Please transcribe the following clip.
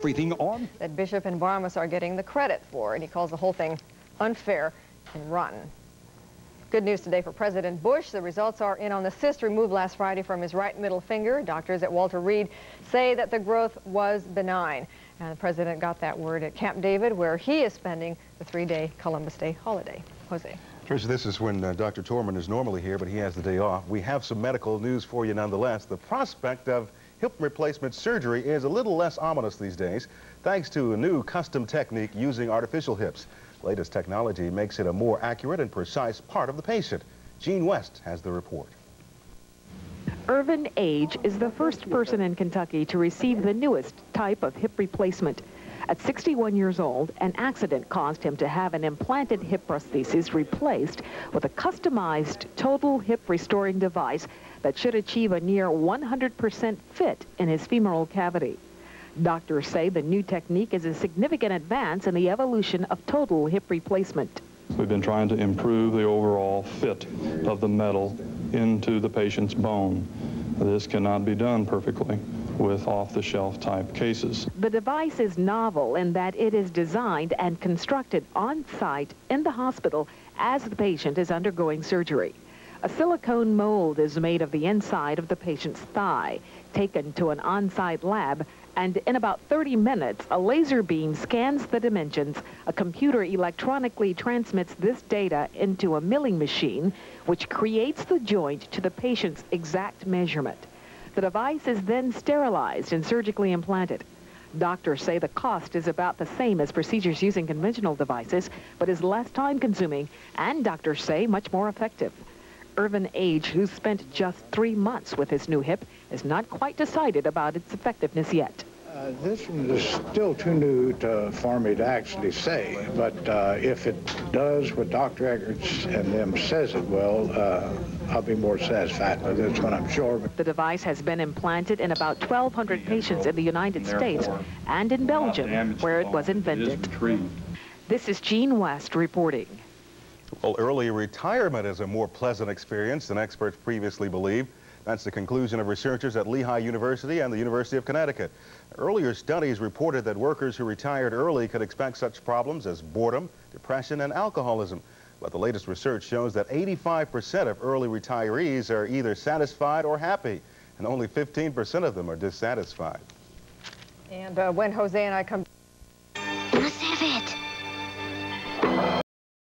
Everything on? That Bishop and Varmus are getting the credit for, and he calls the whole thing unfair and rotten. Good news today for President Bush. The results are in on the cyst removed last Friday from his right middle finger. Doctors at Walter Reed say that the growth was benign. And the president got that word at Camp David, where he is spending the three-day Columbus Day holiday. Hosea. Tritia, this is when uh, Dr. Torman is normally here, but he has the day off. We have some medical news for you nonetheless. The prospect of hip replacement surgery is a little less ominous these days, thanks to a new custom technique using artificial hips. Latest technology makes it a more accurate and precise part of the patient. Gene West has the report. Irvin Age is the first person in Kentucky to receive the newest type of hip replacement. At 61 years old, an accident caused him to have an implanted hip prosthesis replaced with a customized total hip restoring device that should achieve a near 100% fit in his femoral cavity. Doctors say the new technique is a significant advance in the evolution of total hip replacement. We've been trying to improve the overall fit of the metal into the patient's bone. This cannot be done perfectly with off-the-shelf type cases. The device is novel in that it is designed and constructed on-site in the hospital as the patient is undergoing surgery. A silicone mold is made of the inside of the patient's thigh, taken to an on-site lab, and in about 30 minutes, a laser beam scans the dimensions. A computer electronically transmits this data into a milling machine, which creates the joint to the patient's exact measurement. The device is then sterilized and surgically implanted. Doctors say the cost is about the same as procedures using conventional devices, but is less time-consuming and doctors say much more effective. Irvin Age, who spent just three months with his new hip, is not quite decided about its effectiveness yet. Uh, this one is still too new to, for me to actually say, but uh, if it does what Dr. Eggers and them says it will, uh, I'll be more satisfied with this one, I'm sure. The device has been implanted in about 1,200 patients in the United States and in Belgium, where it was invented. This is Gene West reporting. Well, early retirement is a more pleasant experience than experts previously believed. That's the conclusion of researchers at Lehigh University and the University of Connecticut. Earlier studies reported that workers who retired early could expect such problems as boredom, depression, and alcoholism. But the latest research shows that 85% of early retirees are either satisfied or happy, and only 15% of them are dissatisfied. And uh, when Hosea and I come